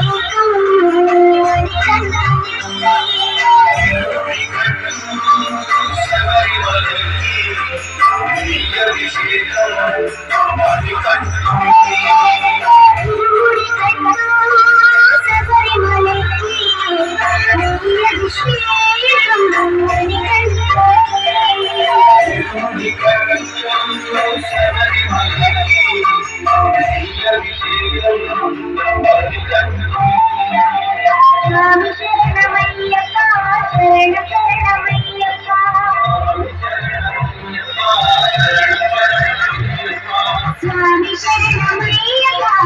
Oh, you.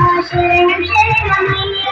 Oh, she's a